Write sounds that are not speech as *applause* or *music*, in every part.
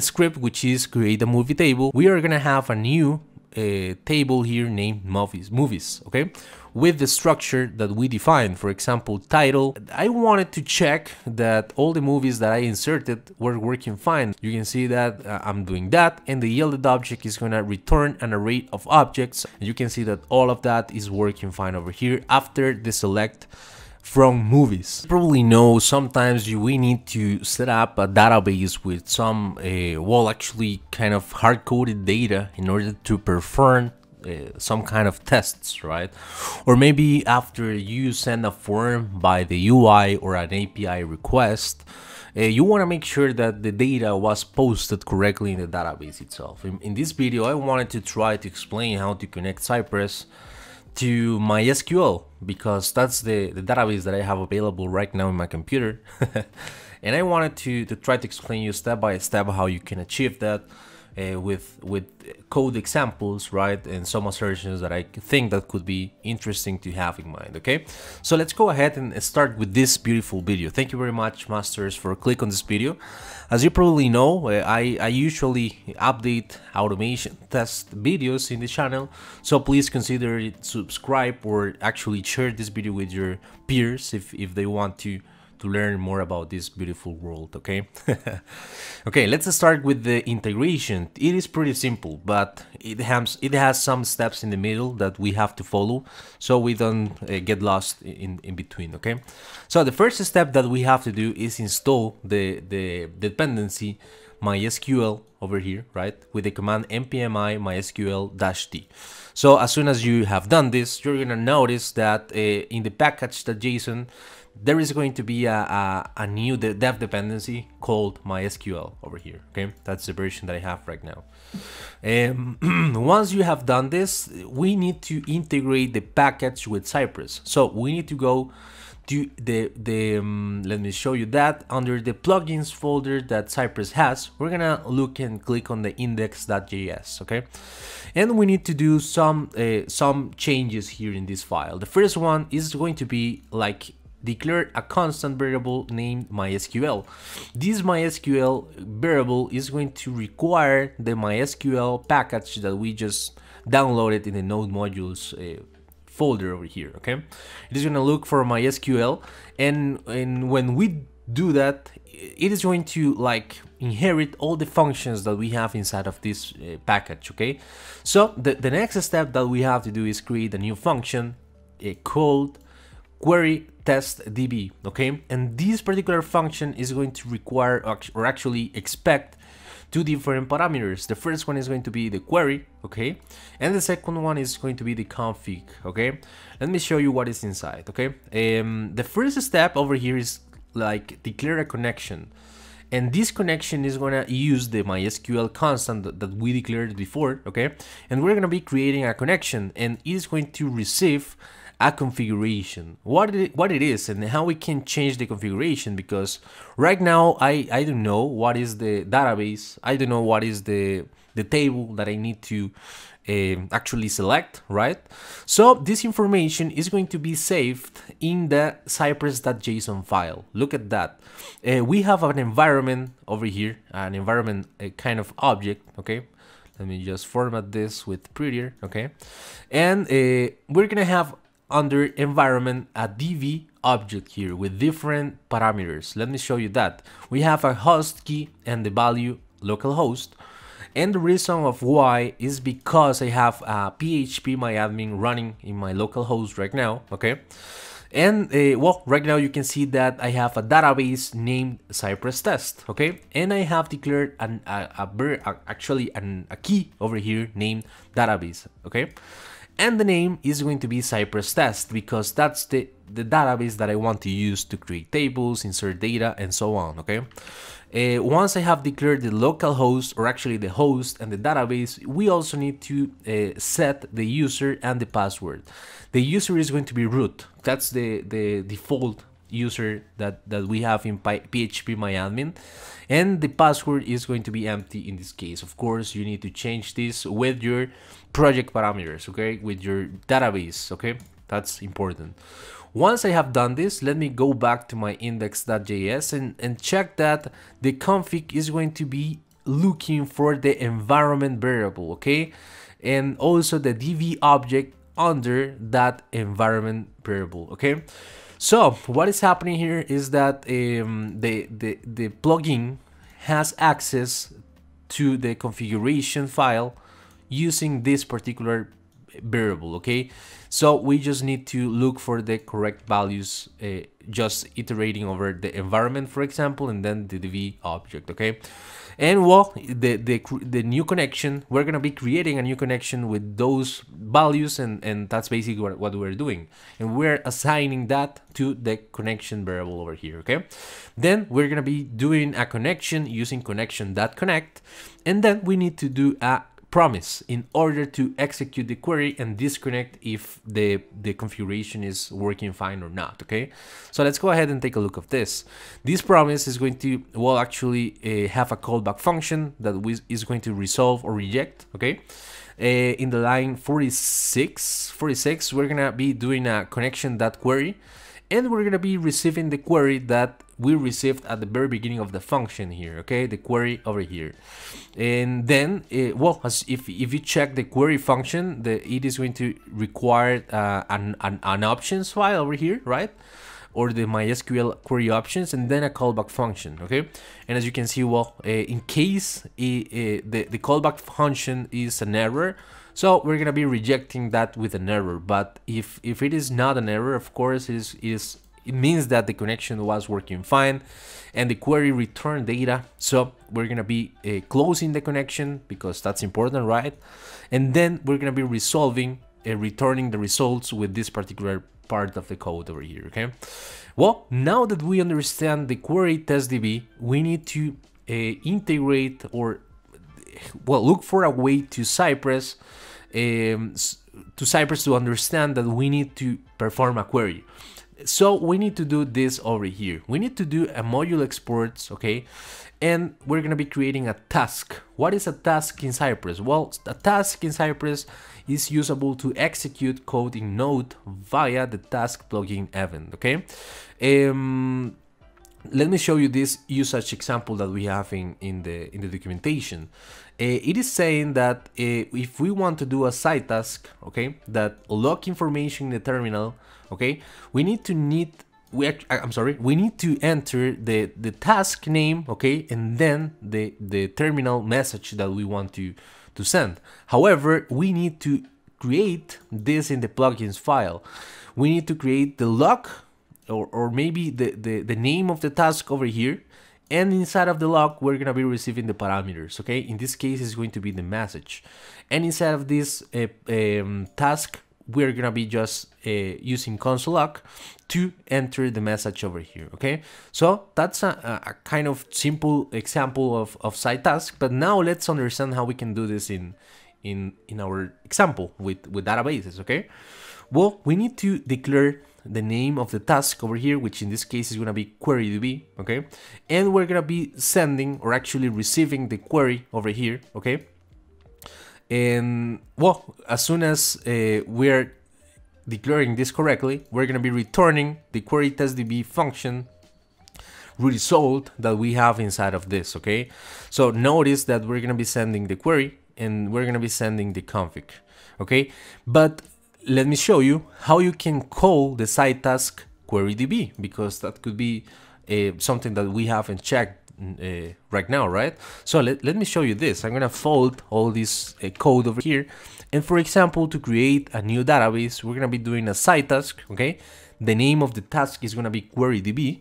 script, which is create a movie table, we are gonna have a new uh, table here named movies, movies, okay? With the structure that we defined, for example, title. I wanted to check that all the movies that I inserted were working fine. You can see that uh, I'm doing that and the yielded object is gonna return an array of objects. And you can see that all of that is working fine over here after the select from movies. You probably know sometimes you, we need to set up a database with some, uh, well, actually kind of hard-coded data in order to perform uh, some kind of tests, right? Or maybe after you send a form by the UI or an API request, uh, you want to make sure that the data was posted correctly in the database itself. In, in this video, I wanted to try to explain how to connect Cypress to MySQL because that's the, the database that I have available right now in my computer. *laughs* and I wanted to, to try to explain you step by step how you can achieve that uh, with with code examples, right, and some assertions that I think that could be interesting to have in mind, okay? So let's go ahead and start with this beautiful video. Thank you very much, masters, for click on this video. As you probably know, uh, I, I usually update automation test videos in the channel, so please consider subscribe or actually share this video with your peers if, if they want to to learn more about this beautiful world, okay? *laughs* okay, let's start with the integration. It is pretty simple, but it has, it has some steps in the middle that we have to follow so we don't uh, get lost in, in between, okay? So the first step that we have to do is install the, the dependency MySQL over here, right? With the command npmi mysql-t. So as soon as you have done this, you're gonna notice that uh, in the package.json, there is going to be a, a, a new dev dependency called MySQL over here, okay? That's the version that I have right now. Um, *clears throat* once you have done this, we need to integrate the package with Cypress. So we need to go to the, the um, let me show you that under the plugins folder that Cypress has, we're gonna look and click on the index.js, okay? And we need to do some, uh, some changes here in this file. The first one is going to be like declare a constant variable named MySQL. This MySQL variable is going to require the MySQL package that we just downloaded in the node modules uh, folder over here, okay? It is going to look for MySQL and, and when we do that, it is going to like inherit all the functions that we have inside of this uh, package, okay? So the, the next step that we have to do is create a new function uh, called query test db okay? And this particular function is going to require or actually expect two different parameters. The first one is going to be the query okay? And the second one is going to be the config okay? Let me show you what is inside okay? Um, the first step over here is like declare a connection. And this connection is going to use the MySQL constant that, that we declared before, okay? And we're going to be creating a connection and it is going to receive a configuration. What it, what it is and how we can change the configuration because right now I, I don't know what is the database. I don't know what is the the table that I need to uh, actually select right? So this information is going to be saved in the cypress.json file. Look at that. Uh, we have an environment over here an environment a kind of object okay? Let me just format this with prettier okay? And uh, we're gonna have under environment a DB object here with different parameters. Let me show you that. We have a host key and the value localhost. And the reason of why is because I have a phpMyAdmin running in my localhost right now, okay? And uh, well, right now you can see that I have a database named Cypress Test, okay? And I have declared an, a, a, actually an, a key over here named database, okay? And the name is going to be Cypress Test because that's the, the database that I want to use to create tables, insert data, and so on, okay? Uh, once I have declared the local host, or actually the host and the database, we also need to uh, set the user and the password. The user is going to be root. That's the, the default user that, that we have in phpMyAdmin. And the password is going to be empty in this case. Of course, you need to change this with your project parameters, okay? With your database, okay? That's important. Once I have done this, let me go back to my index.js and, and check that the config is going to be looking for the environment variable, okay? And also the DB object under that environment variable, okay? So what is happening here is that um, the, the, the plugin has access to the configuration file using this particular variable okay? So we just need to look for the correct values uh, just iterating over the environment for example and then the db object okay? And well the the, the new connection we're going to be creating a new connection with those values and and that's basically what, what we're doing. And we're assigning that to the connection variable over here okay? Then we're going to be doing a connection using connection.connect and then we need to do a promise in order to execute the query and disconnect if the, the configuration is working fine or not, okay? So let's go ahead and take a look of this. This promise is going to, well, actually uh, have a callback function that is going to resolve or reject, okay? Uh, in the line 46, 46, we're gonna be doing a connection.query and we're gonna be receiving the query that we received at the very beginning of the function here okay? The query over here. And then uh, well as if, if you check the query function the it is going to require uh, an, an, an options file over here right? Or the MySQL query options and then a callback function okay? And as you can see well uh, in case it, uh, the, the callback function is an error so we're gonna be rejecting that with an error but if if it is not an error of course it is, is it means that the connection was working fine and the query returned data. So we're gonna be uh, closing the connection because that's important right? And then we're gonna be resolving uh, returning the results with this particular part of the code over here okay? Well now that we understand the query test db we need to uh, integrate or well look for a way to cypress um, to cypress to understand that we need to perform a query so we need to do this over here. We need to do a module exports, okay? And we're gonna be creating a task. What is a task in Cypress? Well, a task in Cypress is usable to execute code in Node via the task plugin event, okay? Um, let me show you this usage example that we have in, in, the, in the documentation. Uh, it is saying that uh, if we want to do a cy.task, okay, that log information in the terminal, okay, we need to need, we I'm sorry, we need to enter the, the task name, okay, and then the, the terminal message that we want to, to send. However, we need to create this in the plugins file. We need to create the log or, or maybe the, the, the name of the task over here and inside of the log we're gonna be receiving the parameters okay? In this case it's going to be the message. And inside of this uh, um, task we're gonna be just uh, using console log to enter the message over here okay? So that's a, a, kind of simple example of, of cy.task but now let's understand how we can do this in in in our example with with databases okay? Well we need to declare the name of the task over here, which in this case is gonna be query db, okay? And we're gonna be sending or actually receiving the query over here, okay? And well, as soon as uh, we're declaring this correctly, we're gonna be returning the query testdb function result that we have inside of this, okay? So notice that we're gonna be sending the query and we're gonna be sending the config, okay? But let me show you how you can call the cy.task querydb because that could be uh, something that we haven't checked uh, right now, right? So let, let me show you this. I'm gonna fold all this uh, code over here. And for example, to create a new database, we're gonna be doing a cy.task, okay? The name of the task is gonna be querydb.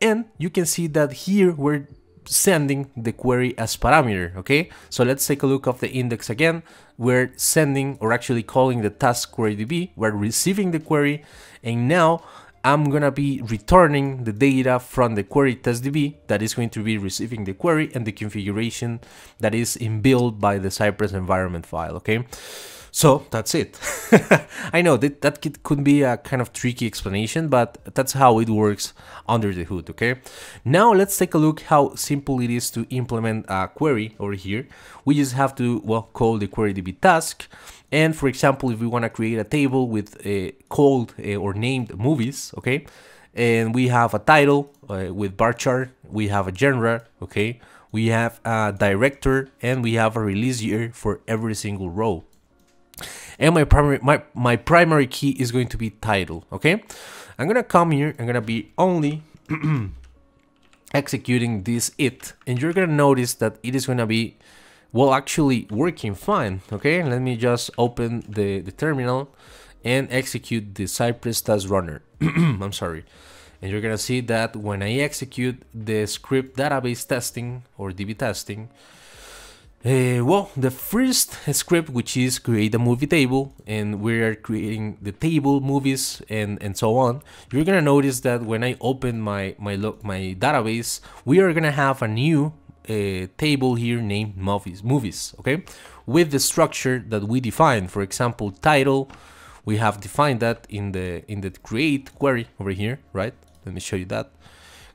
And you can see that here we're sending the query as parameter, okay? So let's take a look of the index again. We're sending or actually calling the task query DB. We're receiving the query and now I'm gonna be returning the data from the query test DB that is going to be receiving the query and the configuration that is inbuilt by the Cypress environment file, okay? So that's it. *laughs* I know that that could be a kind of tricky explanation, but that's how it works under the hood, okay? Now let's take a look how simple it is to implement a query over here. We just have to, well, call the querydb task. And for example, if we want to create a table with a called or named movies, okay? And we have a title uh, with varchar, we have a genre, okay? we have a director, and we have a release year for every single row. And my primary my, my primary key is going to be title, okay? I'm gonna come here, I'm gonna be only *clears throat* executing this it, and you're gonna notice that it is gonna be well actually working fine, okay? Let me just open the, the terminal and execute the Cypress test runner. *clears throat* I'm sorry. And you're gonna see that when I execute the script database testing or DB testing, uh, well, the first script, which is create a movie table, and we are creating the table movies and and so on. You're gonna notice that when I open my my my database, we are gonna have a new uh, table here named movies. Movies, okay, with the structure that we define. For example, title. We have defined that in the in the create query over here, right? Let me show you that.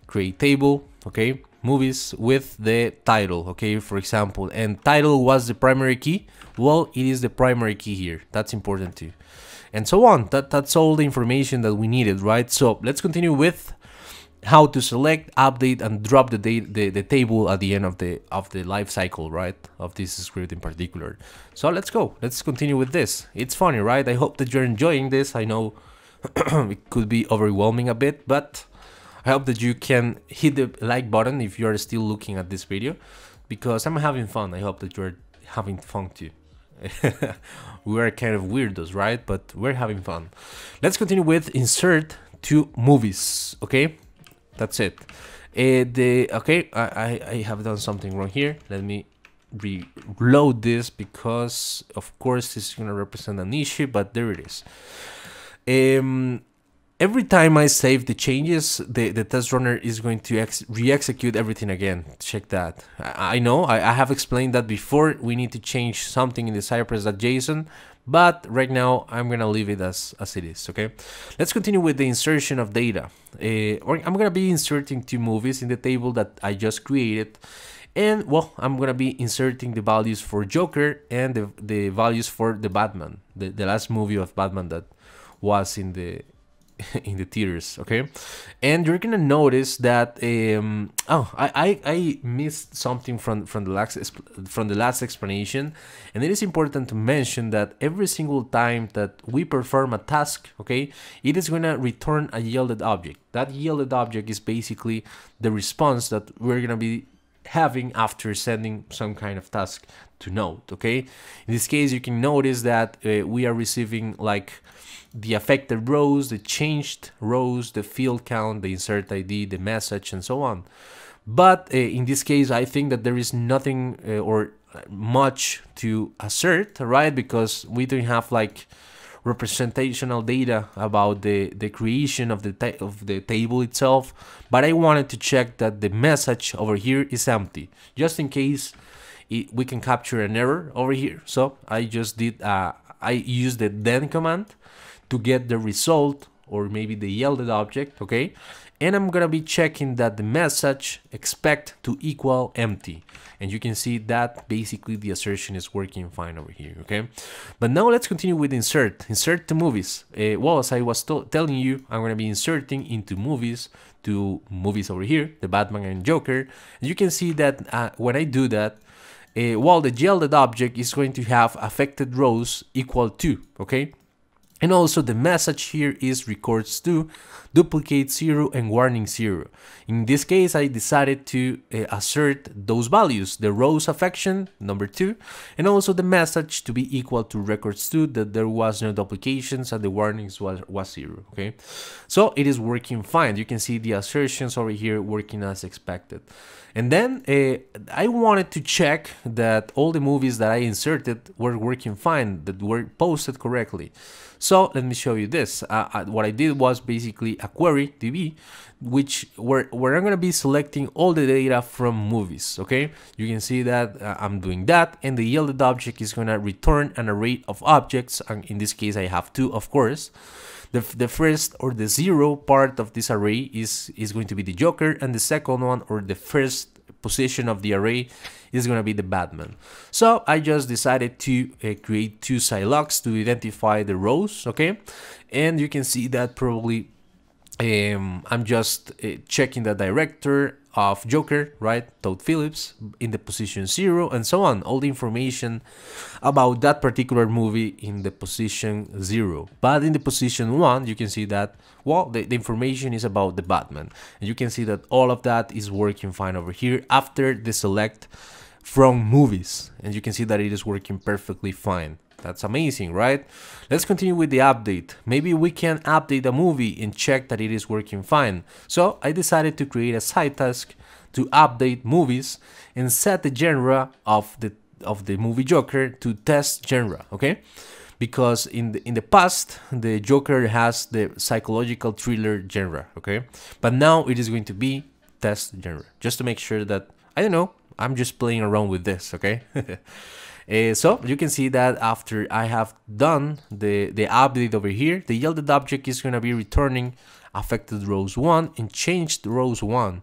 Create table, okay movies with the title okay? For example and title was the primary key. Well it is the primary key here. That's important too. And so on. That that's all the information that we needed right? So let's continue with how to select update and drop the date the, the table at the end of the of the life cycle right? Of this script in particular. So let's go. Let's continue with this. It's funny right? I hope that you're enjoying this. I know *clears throat* it could be overwhelming a bit but I hope that you can hit the like button if you're still looking at this video because I'm having fun. I hope that you're having fun too. *laughs* we are kind of weirdos, right? But we're having fun. Let's continue with insert to movies, okay? That's it. Uh, the okay, I, I have done something wrong here. Let me reload this because of course this is gonna represent an issue, but there it is. Um, every time I save the changes, the, the test runner is going to re-execute everything again. Check that. I, I know, I, I, have explained that before. We need to change something in the cypress.json, but right now I'm going to leave it as, as it is, okay? Let's continue with the insertion of data. Uh, I'm going to be inserting two movies in the table that I just created. And well, I'm gonna be inserting the values for Joker and the, the values for the Batman, the, the last movie of Batman that was in the *laughs* in the theaters okay? And you're gonna notice that um oh I, I i missed something from from the last from the last explanation. And it is important to mention that every single time that we perform a task okay it is gonna return a yielded object. That yielded object is basically the response that we're gonna be having after sending some kind of task to node okay in this case you can notice that uh, we are receiving like the affected rows, the changed rows, the field count, the insert ID, the message, and so on. But uh, in this case, I think that there is nothing uh, or much to assert, right? Because we don't have like representational data about the, the creation of the of the table itself. But I wanted to check that the message over here is empty, just in case it, we can capture an error over here. So I just did uh, I used the then command to get the result or maybe the yielded object, okay? And I'm gonna be checking that the message expect to equal empty. And you can see that basically the assertion is working fine over here, okay? But now let's continue with insert, insert to movies. Uh, well, as I was telling you, I'm gonna be inserting into movies to movies over here, the Batman and Joker. And you can see that uh, when I do that, uh, well, the yielded object is going to have affected rows equal to, okay? And also the message here is records to duplicate 0 and warning 0. In this case, I decided to uh, assert those values, the rows affection, number 2, and also the message to be equal to records to that there was no duplications and the warnings was, was 0, okay? So it is working fine. You can see the assertions over here working as expected. And then uh, I wanted to check that all the movies that I inserted were working fine, that were posted correctly. So let me show you this. Uh, uh what I did was basically a query DB, which where, where I'm going to be selecting all the data from movies, okay? You can see that uh, I'm doing that, and the yielded object is going to return an array of objects, and in this case I have two, of course. The, the first or the zero part of this array is, is going to be the Joker, and the second one or the first position of the array is going to be the Batman. So I just decided to uh, create two cy.logs to identify the rows, okay? And you can see that probably um, I'm just uh, checking the director of Joker, right? Todd Phillips in the position zero and so on. All the information about that particular movie in the position zero. But in the position one, you can see that, well, the, the information is about the Batman. And you can see that all of that is working fine over here after the select from movies. And you can see that it is working perfectly fine. That's amazing, right? Let's continue with the update. Maybe we can update a movie and check that it is working fine. So I decided to create a cy.task to update movies and set the genre of the of the movie Joker to test genre, okay? Because in the in the past the Joker has the psychological thriller genre, okay? But now it is going to be test genre, just to make sure that I don't know, I'm just playing around with this, okay? *laughs* Uh, so you can see that after I have done the, the update over here, the yielded object is going to be returning affected rows 1 and changed rows 1.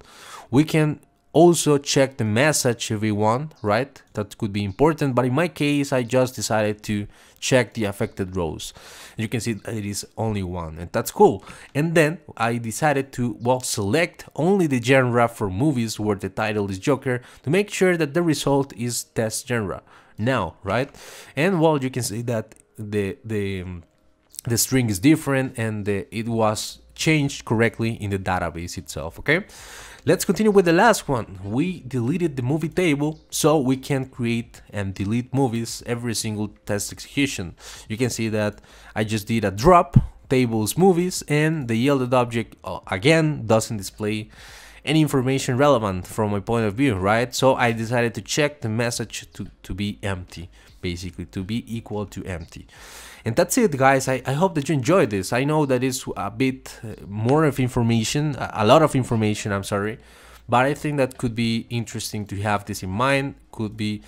We can also check the message if we want, right? That could be important, but in my case, I just decided to check the affected rows. You can see it is only one, and that's cool. And then I decided to, well, select only the genre for movies where the title is Joker to make sure that the result is test genre now, right? And well, you can see that the the the string is different and the, it was changed correctly in the database itself, okay? Let's continue with the last one. We deleted the movie table so we can create and delete movies every single test execution. You can see that I just did a drop tables movies and the yielded object uh, again doesn't display any information relevant from my point of view, right? So I decided to check the message to, to be empty, basically, to be equal to empty. And that's it, guys. I, I hope that you enjoyed this. I know that it's a bit uh, more of information, a lot of information, I'm sorry, but I think that could be interesting to have this in mind, could be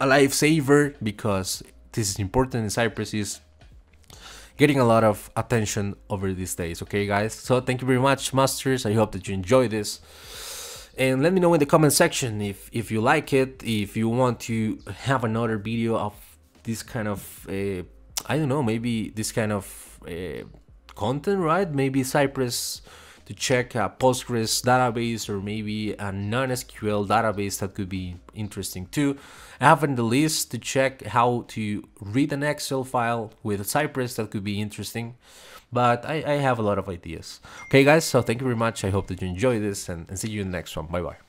a lifesaver because this is important in Cypress is getting a lot of attention over these days okay guys? So thank you very much masters. I hope that you enjoy this. And let me know in the comment section if if you like it if you want to have another video of this kind of uh, i don't know maybe this kind of uh, content right? Maybe cypress to check a Postgres database or maybe a NoSQL database that could be interesting too. I have in the list to check how to read an Excel file with Cypress that could be interesting but I, I have a lot of ideas. Okay guys, so thank you very much. I hope that you enjoy this and, and see you in the next one. Bye bye.